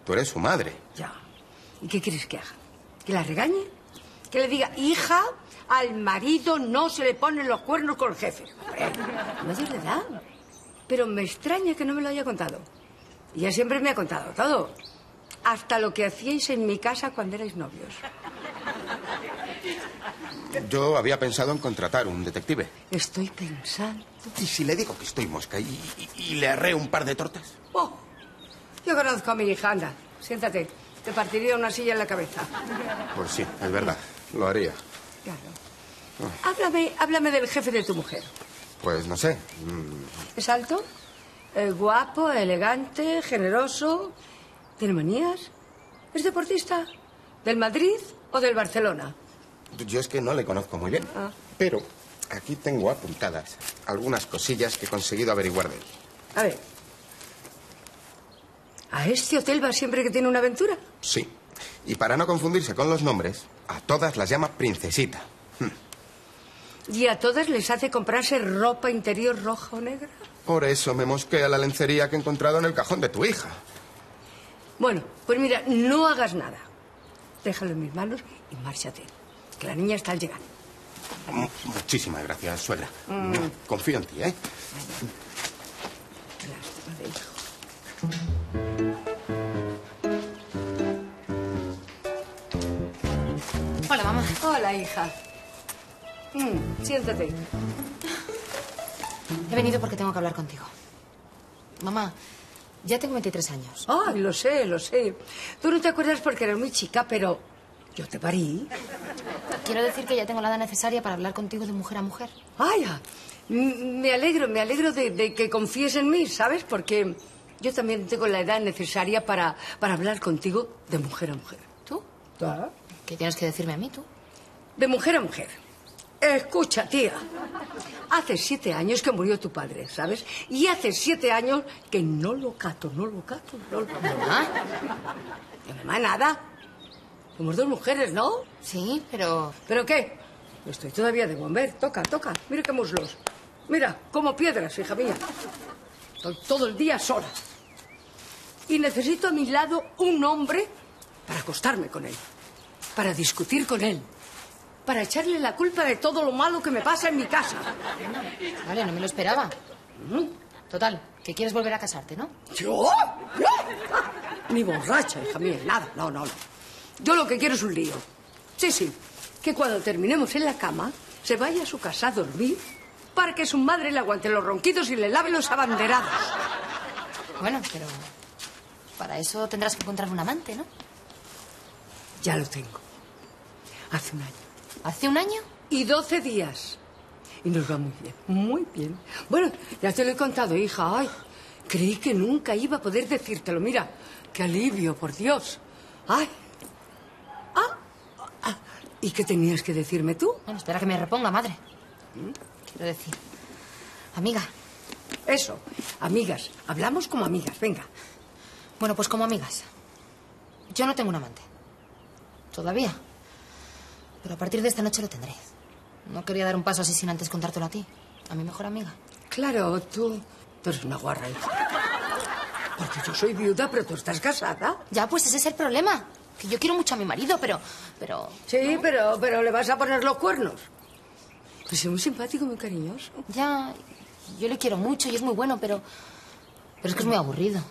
tú eres su madre. Ya. ¿Y qué quieres que haga? ¿Que la regañe? ¿Que le diga, hija, al marido no se le ponen los cuernos con el jefe? Mayor de edad. Pero me extraña que no me lo haya contado. Ya siempre me ha contado todo. Hasta lo que hacíais en mi casa cuando erais novios. Yo había pensado en contratar un detective. Estoy pensando... ¿Y si le digo que estoy mosca y, y- y le arreo un par de tortas? Oh, yo conozco a mi hija, anda. Siéntate. Te partiría una silla en la cabeza. Pues sí, es verdad, lo haría. Claro. Háblame, háblame del jefe de tu mujer. Pues no sé. mm, ¿Es alto? ¿Es guapo, elegante, generoso? ¿Tiene manías? ¿Es deportista? ¿Del Madrid o del Barcelona? Yo es que no le conozco muy bien. Ah. Pero aquí tengo apuntadas algunas cosillas que he conseguido averiguar de él. A ver. ¿A este hotel va siempre que tiene una aventura? Sí. Y para no confundirse con los nombres, a todas las llama princesita. ¿Y a todas les hace comprarse ropa interior roja o negra? Por eso me mosquea la lencería que he encontrado en el cajón de tu hija. Bueno, pues mira, no hagas nada. Déjalo en mis manos y márchate. Que la niña está al llegar. Mu- Muchísimas gracias, suegra. Mm. Confío en ti, ¿eh? Hola, mamá. Hola, hija. Mm, siéntate. He venido porque tengo que hablar contigo. Mamá, ya tengo 23 años. Ay, lo sé, lo sé. Tú no te acuerdas porque eras muy chica, pero yo te parí. Quiero decir que ya tengo la edad necesaria para hablar contigo de mujer a mujer. Ay, ah, me alegro, me alegro de, de que confíes en mí, ¿sabes? Porque yo también tengo la edad necesaria para, para hablar contigo de mujer a mujer. ¿Tú? ¿Ah? ¿Qué tienes que decirme a mí, tú? De mujer a mujer. Escucha, tía. Hace siete años que murió tu padre, ¿sabes? Y hace siete años que no lo cato, no lo cato, no lo cato. ¿Mamá? De mamá nada. Somos dos mujeres, ¿no? Sí, pero... ¿Pero qué? Estoy todavía de ver. Toca, toca. Mira qué muslos. Mira, como piedras, hija mía. Estoy todo el día sola. Y necesito a mi lado un hombre para acostarme con él. Para discutir con él. Para echarle la culpa de todo lo malo que me pasa en mi casa. Vale, no me lo esperaba. Total, que quieres volver a casarte, ¿no? ¿Yo? ¿Yo? Ni borracha, hija mía. Nada, no, no, no. Yo lo que quiero es un lío. Sí, sí. Que cuando terminemos en la cama, se vaya a su casa a dormir para que su madre le aguante los ronquidos y le lave los abanderados. Bueno, pero... Para eso tendrás que encontrar un amante, ¿no? Ya lo tengo. Hace un año. ¿Hace un año? Y doce días. Y nos va muy bien, muy bien. Bueno, ya te lo he contado, hija. Ay, creí que nunca iba a poder decírtelo. Mira, qué alivio, por Dios. Ay. Ah, ah, ¿Y qué tenías que decirme tú? Bueno, espera que me reponga, madre. Quiero decir... Amiga. Eso, amigas. Hablamos como amigas, venga. Bueno, pues como amigas. Yo no tengo un amante. Todavía. Pero a partir de esta noche lo tendré. No quería dar un paso así sin antes contártelo a ti. A mi mejor amiga. Claro, tú, tú eres una guarra, hija. Porque yo soy viuda, pero tú estás casada. Ya, pues ese es el problema. Que yo quiero mucho a mi marido, pero... Pero... Sí, pero, pero le vas a poner los cuernos. Pues es muy simpático, muy cariñoso. Ya, yo le quiero mucho y es muy bueno, pero... Pero es que es muy aburrido.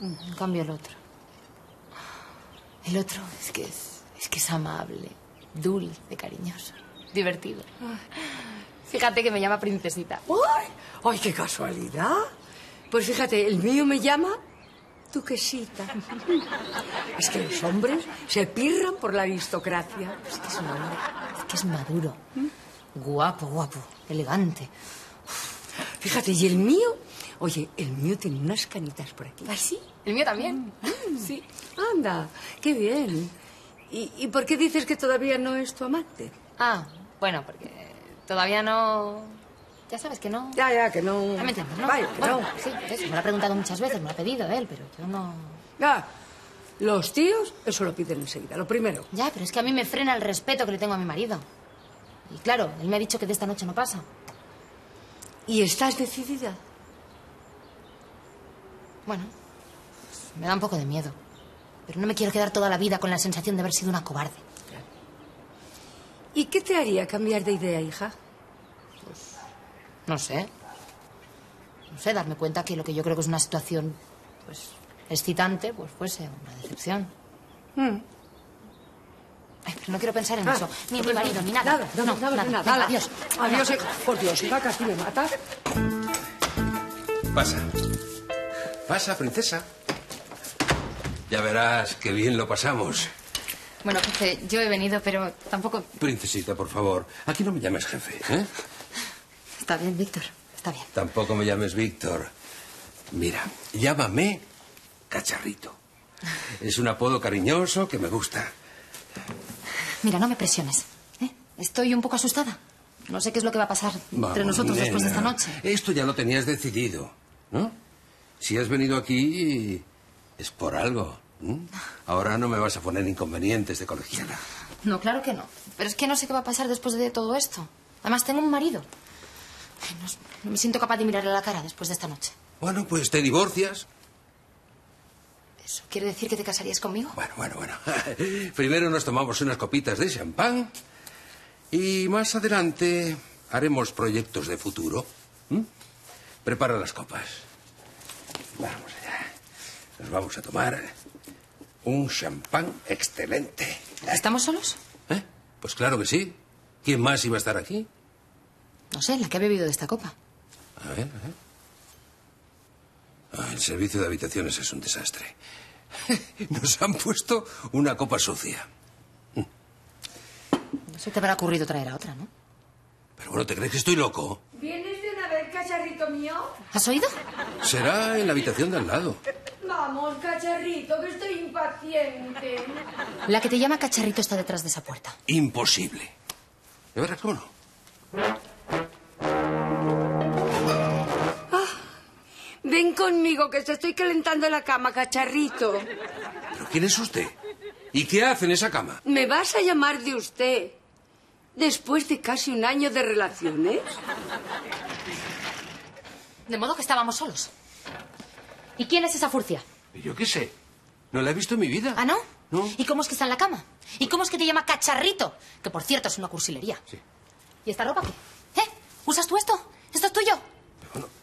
En cambio el otro... El otro es que es, es que es amable, dulce, cariñoso, divertido. Fíjate que me llama princesita. ¡Ay! ¡Ay, qué casualidad! Pues fíjate, el mío me llama duquesita. Es que los hombres se pirran por la aristocracia. Es que es un hombre, es que es maduro. Guapo, guapo, elegante. Fíjate, y el mío, oye, el mío tiene unas canitas por aquí. ¿Ah, sí? El mío también. Sí. Anda, qué bien. ¿Y, ¿Y por qué dices que todavía no es tu amante? Ah, bueno, porque todavía no... Ya sabes que no... Ya, ya, que no... Ya me entiendes, ¿no? Que Bueno, no. Sí, eso, me lo ha preguntado muchas veces, me lo ha pedido él, pero yo no... Ya, los tíos eso lo piden enseguida, lo primero. Ya, pero es que a mí me frena el respeto que le tengo a mi marido. Y claro, él me ha dicho que de esta noche no pasa. ¿Y estás decidida? Bueno, pues, me da un poco de miedo. Pero no me quiero quedar toda la vida con la sensación de haber sido una cobarde. ¿Y qué te haría cambiar de idea, hija? No sé. No sé, darme cuenta que lo que yo creo que es una situación, pues, excitante, pues fuese una decepción. Mm. Ay, pero no quiero pensar en Ah, eso. Ni en mi pues marido, ni nada. Nada, nada, no, nada, nada. nada. Adiós. Adiós, hija. Por Dios, hija, casi me matas. Pasa. Pasa, princesa. Ya verás qué bien lo pasamos. Bueno, jefe, yo he venido, pero tampoco... Princesita, por favor. Aquí no me llames jefe, ¿eh? Está bien, Víctor. Está bien. Tampoco me llames Víctor. Mira, llámame Cacharrito. Es un apodo cariñoso que me gusta. Mira, no me presiones. ¿eh? Estoy un poco asustada. No sé qué es lo que va a pasar entre nosotros después de esta noche. Esto ya lo tenías decidido, ¿no? Si has venido aquí es por algo. Ahora no me vas a poner inconvenientes de colegiala. No, claro que no. Pero es que no sé qué va a pasar después de todo esto. Además, tengo un marido. Ay, no, no me siento capaz de mirarle a la cara después de esta noche. Bueno, pues te divorcias. ¿Eso quiere decir que te casarías conmigo? Bueno, bueno, bueno. Primero nos tomamos unas copitas de champán y más adelante haremos proyectos de futuro. Prepara las copas. Vamos. Nos vamos a tomar un champán excelente. ¿Estamos solos? ¿Eh? Pues claro que sí. ¿Quién más iba a estar aquí? No sé, la que ha bebido de esta copa. A ver, a ver. Ah, el servicio de habitaciones es un desastre. Nos han puesto una copa sucia. No se te habrá ocurrido traer a otra, ¿no? Pero bueno, ¿te crees que estoy loco? ¿Vienes de una vez, cacharrito mío? ¿Has oído? Será en la habitación de al lado. Vamos, cacharrito, que estoy impaciente. La que te llama cacharrito está detrás de esa puerta. Imposible. ¿De verdad cómo no? Ven conmigo, que te estoy calentando la cama, cacharrito. ¿Pero quién es usted? ¿Y qué hace en esa cama? ¿Me vas a llamar de usted? Después de casi un año de relaciones. De modo que estábamos solos. ¿Y quién es esa furcia? Yo qué sé. No la he visto en mi vida. ¿Ah, no? No. ¿Y cómo es que está en la cama? ¿Y cómo es que te llama cacharrito? Que por cierto es una cursilería. Sí. ¿Y esta ropa qué? ¿Eh? ¿Usas tú esto? ¿Esto es tuyo?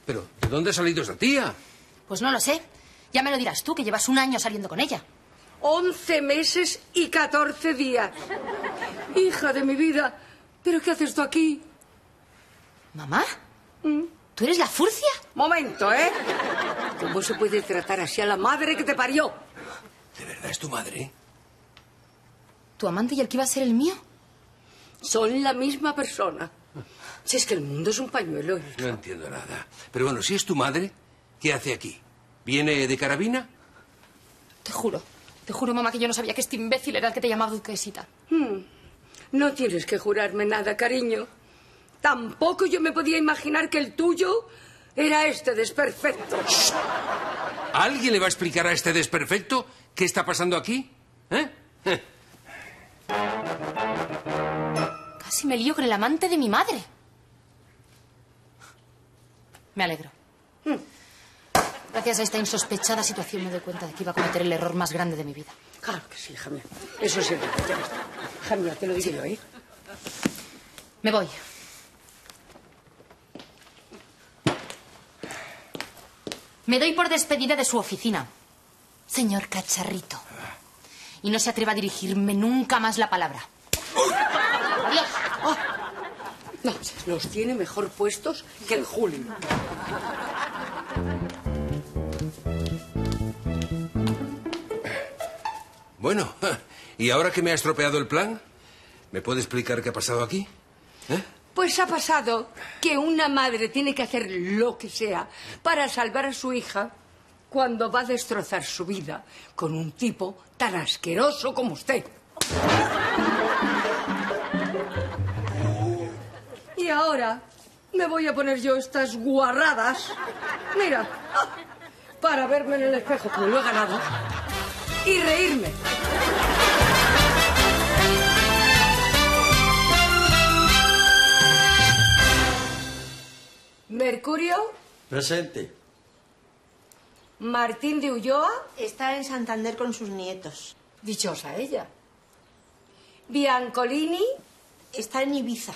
Pero ¿de dónde ha salido esta tía? Pues no lo sé. Ya me lo dirás tú, que llevas un año saliendo con ella. Once meses y catorce días. Hija de mi vida, ¿pero qué haces tú aquí? ¿Mamá? ¿Tú eres la furcia? Momento, ¿eh? ¿Cómo se puede tratar así a la madre que te parió? ¿De verdad es tu madre? ¿Tu amante y el que iba a ser el mío? Son la misma persona. Si es que el mundo es un pañuelo. hija. No entiendo nada. Pero bueno, si es tu madre, ¿qué hace aquí? ¿Viene de carabina? Te juro. Te juro, mamá, que yo no sabía que este imbécil era el que te llamaba duquesita. Hmm. No tienes que jurarme nada, cariño. Tampoco yo me podía imaginar que el tuyo era este desperfecto. ¿Alguien le va a explicar a este desperfecto qué está pasando aquí? ¿Eh? Casi me lío con el amante de mi madre. Me alegro. Gracias a esta insospechada situación me doy cuenta de que iba a cometer el error más grande de mi vida. Claro que sí, hija mía. Eso siempre. Ya está. Hija mía, te lo digo yo, ¿eh? Me voy. Me doy por despedida de su oficina, señor Cacharrito. Y no se atreva a dirigirme nunca más la palabra. Adiós. No, los tiene mejor puestos que el Julio. Bueno, ¿y ahora que me ha estropeado el plan? ¿Me puede explicar qué ha pasado aquí? Pues ha pasado que una madre tiene que hacer lo que sea para salvar a su hija cuando va a destrozar su vida con un tipo tan asqueroso como usted. Y ahora me voy a poner yo estas guarradas. Mira, para verme en el espejo, que me lo he ganado, y reírme. Mercurio, Presente. Martín de Ulloa, Está en Santander con sus nietos. dichosa ella. Biancolini, Está en Ibiza.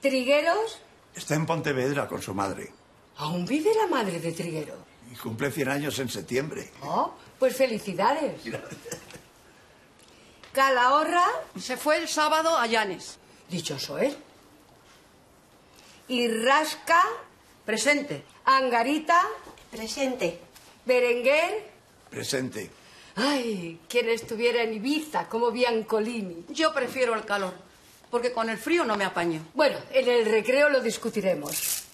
Trigueros, Está en Pontevedra con su madre. aún vive la madre de Triguero. Y cumple 100 años en septiembre. Oh, pues felicidades. Calahorra, Se fue el sábado a Llanes. dichoso él. Rasca, Presente. Angarita, Presente. Berenguer. Presente. Ay, quien estuviera en Ibiza como Biancolini. Yo prefiero el calor, porque con el frío no me apaño. Bueno, en el recreo lo discutiremos.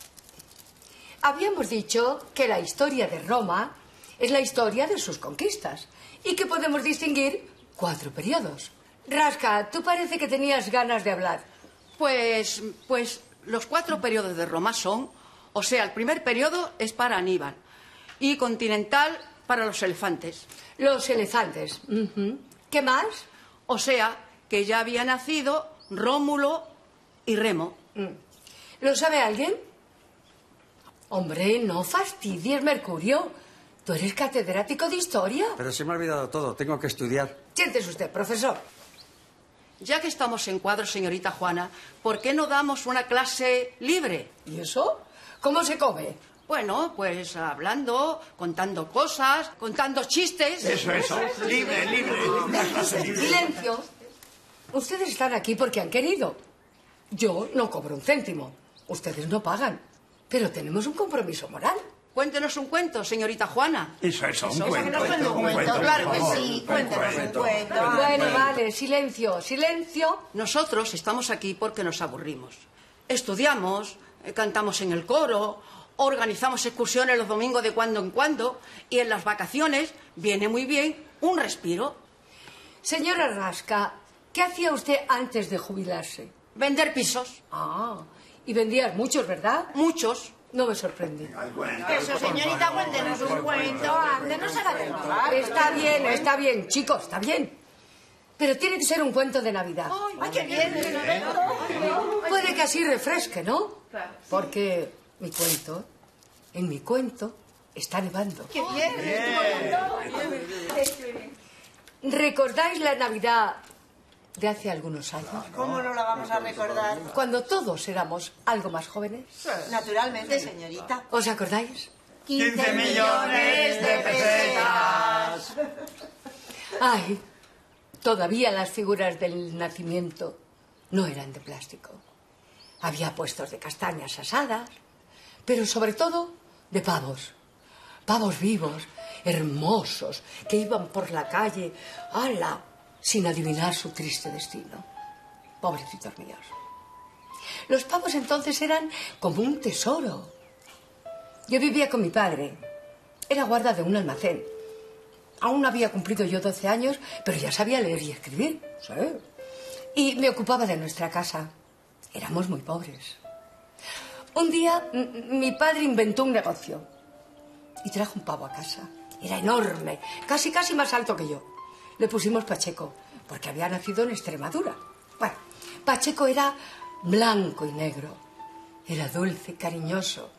Habíamos dicho que la historia de Roma es la historia de sus conquistas y que podemos distinguir cuatro periodos. Rasca, tú parece que tenías ganas de hablar. Pues, pues los cuatro periodos de Roma son, o sea, el primer periodo es para Aníbal y continental para los elefantes. Los elefantes. ¿Qué más? O sea, que ya había nacido Rómulo y Remo. Mm. ¿Lo sabe alguien? Hombre, no fastidies, Mercurio. ¿Tú eres catedrático de historia? Pero se me ha olvidado todo. Tengo que estudiar. Siéntese usted, profesor. Ya que estamos en cuadro, señorita Juana, ¿por qué no damos una clase libre? ¿Y eso? ¿Cómo se come? Bueno, pues hablando, contando cosas, contando chistes. Eso, eso. Libre, libre. Una clase libre. Silencio. Ustedes están aquí porque han querido. Yo no cobro un céntimo. Ustedes no pagan. Pero tenemos un compromiso moral. Cuéntenos un cuento, señorita Juana. Eso, eso, un Eso, cuento. que nos cuente un cuento, cuento, claro que sí, cuéntenos un cuento. cuento. Bueno, vale, silencio, silencio. Nosotros estamos aquí porque nos aburrimos. Estudiamos, eh, cantamos en el coro, organizamos excursiones los domingos de cuando en cuando y en las vacaciones viene muy bien un respiro. Señora Rasca, ¿qué hacía usted antes de jubilarse? Vender pisos. Ah, y vendías muchos, ¿verdad? Muchos. No me sorprendí. Eso, señorita, cuéntenos un cuento. Ande, no se rogar. Está bien, está bien, chicos, está bien. Pero tiene que ser un cuento de Navidad. Ay, qué bien. Puede que así refresque, ¿no? Porque mi cuento, en mi cuento, está nevando. Qué bien. ¿Recordáis la Navidad de hace algunos años? ¿Cómo no la vamos a recordar? Cuando todos éramos algo más jóvenes. Naturalmente, señorita. ¿Os acordáis? 15 millones de pesetas. Ay, todavía las figuras del nacimiento no eran de plástico. Había puestos de castañas asadas, pero sobre todo de pavos. Pavos vivos, hermosos, que iban por la calle, ala, sin adivinar su triste destino. Pobrecitos míos. Los pavos entonces eran como un tesoro. Yo vivía con mi padre. Era guarda de un almacén. Aún no había cumplido yo 12 años, pero ya sabía leer y escribir. ¿sí? Y me ocupaba de nuestra casa. Éramos muy pobres. Un día mi padre inventó un negocio y trajo un pavo a casa. Era enorme, casi casi más alto que yo. Le pusimos Pacheco, porque había nacido en Extremadura. Bueno, Pacheco era blanco y negro. Era dulce, cariñoso.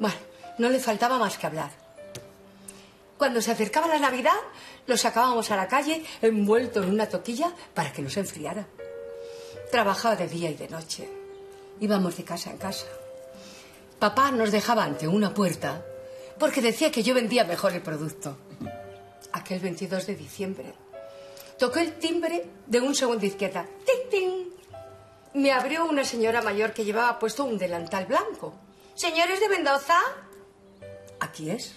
Bueno, no le faltaba más que hablar. Cuando se acercaba la Navidad, lo sacábamos a la calle envuelto en una toquilla para que no se enfriara. Trabajaba de día y de noche. Íbamos de casa en casa. Papá nos dejaba ante una puerta porque decía que yo vendía mejor el producto. Aquel 22 de diciembre tocó el timbre de un segundo izquierda. ¡Ting, ting! me abrió una señora mayor que llevaba puesto un delantal blanco. ¿Señores de Mendoza? Aquí es.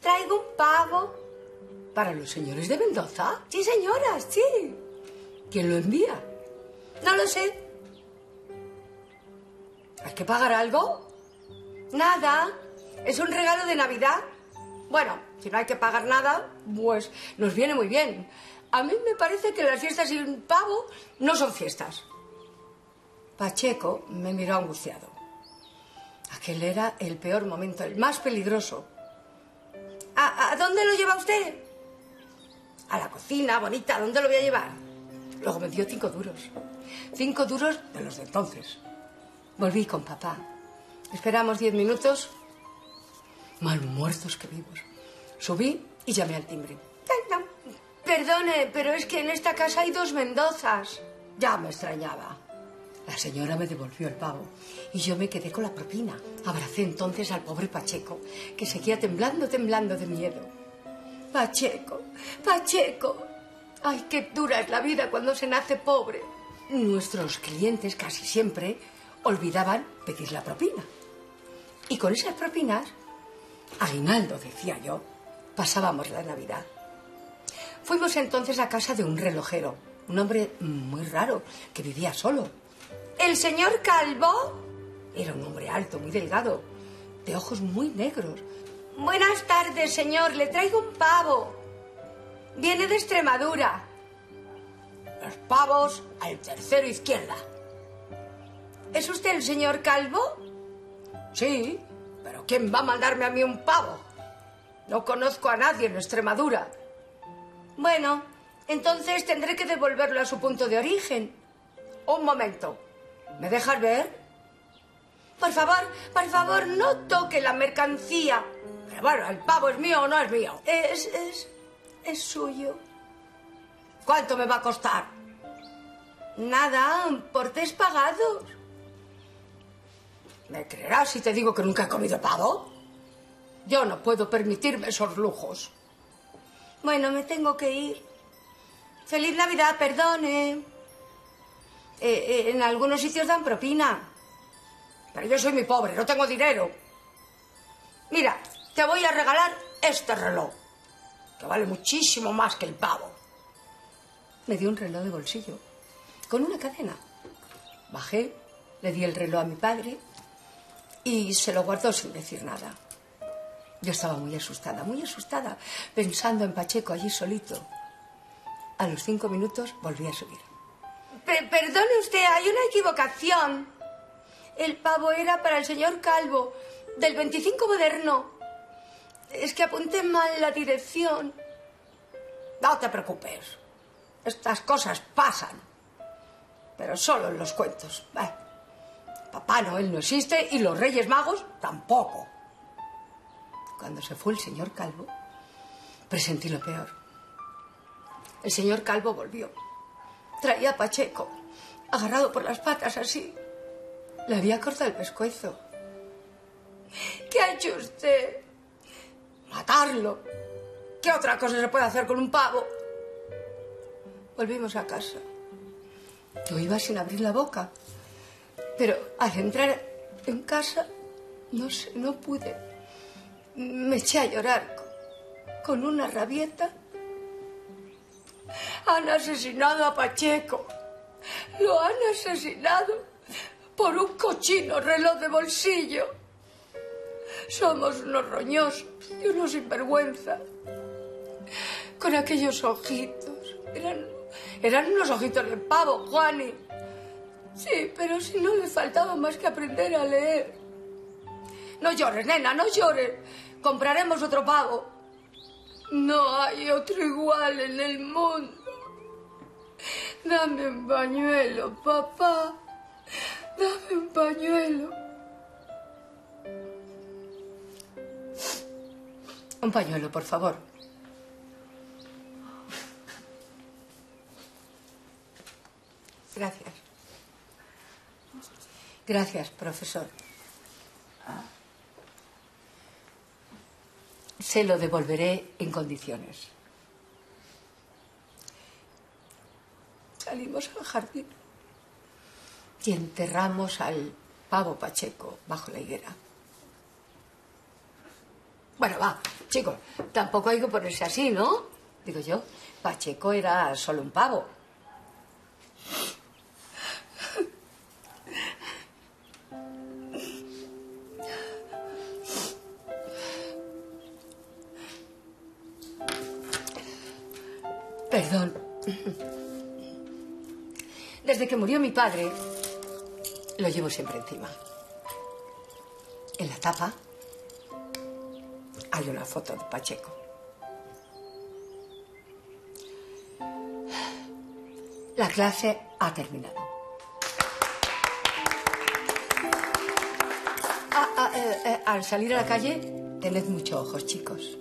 Traigo un pavo. ¿Para los señores de Mendoza? Sí, señoras, sí. ¿Quién lo envía? No lo sé. ¿Hay que pagar algo? Nada. Es un regalo de Navidad. Bueno, si no hay que pagar nada, pues nos viene muy bien. A mí me parece que las fiestas sin pavo no son fiestas. Pacheco me miró angustiado. Aquel era el peor momento, el más peligroso. ¿A, dónde lo lleva usted? A la cocina, bonita, ¿a dónde lo voy a llevar? Luego me dio cinco duros. Cinco duros de los de entonces. Volví con papá. Esperamos diez minutos. Mal muertos que vivos. Subí y llamé al timbre. Perdone, pero es que en esta casa hay dos Mendozas. Ya me extrañaba. La señora me devolvió el pavo y yo me quedé con la propina. Abracé entonces al pobre Pacheco, que seguía temblando, temblando de miedo. Pacheco, Pacheco. Ay, qué dura es la vida cuando se nace pobre. Nuestros clientes casi siempre olvidaban pedir la propina. Y con esas propinas, aguinaldo, decía yo, pasábamos la Navidad. Fuimos entonces a casa de un relojero, un hombre muy raro, que vivía solo. El señor Calvo era un hombre alto, muy delgado, de ojos muy negros. Buenas tardes, señor, le traigo un pavo. Viene de Extremadura. Los pavos al tercero izquierda. ¿Es usted el señor Calvo? Sí, pero ¿quién va a mandarme a mí un pavo? No conozco a nadie en Extremadura. Bueno, entonces tendré que devolverlo a su punto de origen. Un momento. ¿Me dejas ver? Por favor, por favor, no toque la mercancía. Pero bueno, ¿el pavo es mío o no es mío? Es, es, es suyo. ¿Cuánto me va a costar? Nada, por tres pagados. ¿Me creerás si te digo que nunca he comido pavo? Yo no puedo permitirme esos lujos. Bueno, me tengo que ir. Feliz Navidad, perdone. Eh, eh, en algunos sitios dan propina. Pero yo soy muy pobre, no tengo dinero. Mira, te voy a regalar este reloj, que vale muchísimo más que el pavo. Me dio un reloj de bolsillo, con una cadena. Bajé, le di el reloj a mi padre y se lo guardó sin decir nada. Yo estaba muy asustada, muy asustada, pensando en Pacheco allí solito. A los cinco minutos volví a subir. Pe- perdone usted, hay una equivocación. El pavo era para el señor Calvo, del 25 moderno. Es que apunté mal la dirección. No te preocupes. Estas cosas pasan. Pero solo en los cuentos. Bah. Papá Noel no existe y los Reyes Magos tampoco. Cuando se fue el señor Calvo, presentí lo peor. El señor Calvo volvió. Traía a Pacheco, agarrado por las patas así. Le había cortado el pescuezo. ¿Qué ha hecho usted? Matarlo. ¿Qué otra cosa se puede hacer con un pavo? Volvimos a casa. Yo iba sin abrir la boca. Pero al entrar en casa, no sé, no pude. Me eché a llorar con, una rabieta. Han asesinado a Pacheco. Lo han asesinado por un cochino reloj de bolsillo. Somos unos roñosos y unos sinvergüenza. Con aquellos ojitos. Eran, eran unos ojitos de pavo, Juani. Sí, pero si no le faltaba más que aprender a leer. No llores, nena, no llores. Compraremos otro pavo. No hay otro igual en el mundo. Dame un pañuelo, papá. Dame un pañuelo. Un pañuelo, por favor. Gracias. Gracias, profesor. Se lo devolveré en condiciones. Salimos al jardín. y enterramos al pavo Pacheco bajo la higuera. Bueno, va, chicos, tampoco hay que ponerse así, ¿no? Digo yo, Pacheco era solo un pavo. Perdón. Desde que murió mi padre, lo llevo siempre encima. En la tapa hay una foto de Pacheco. La clase ha terminado. Ah, ah, eh, eh, al salir a la calle, tened mucho ojos, chicos.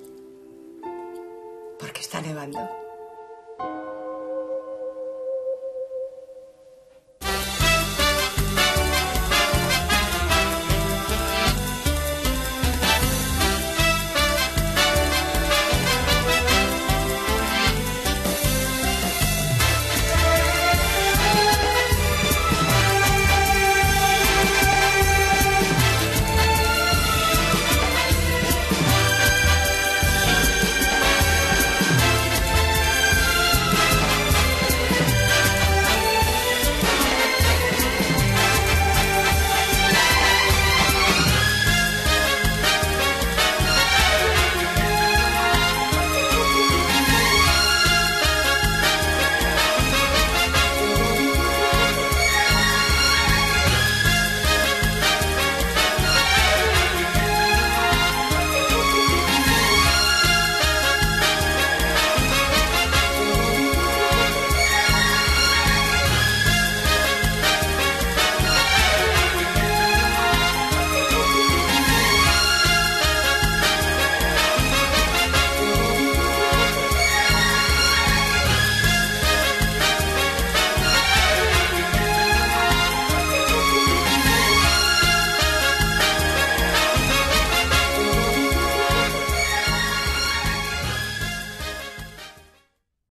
Porque está nevando.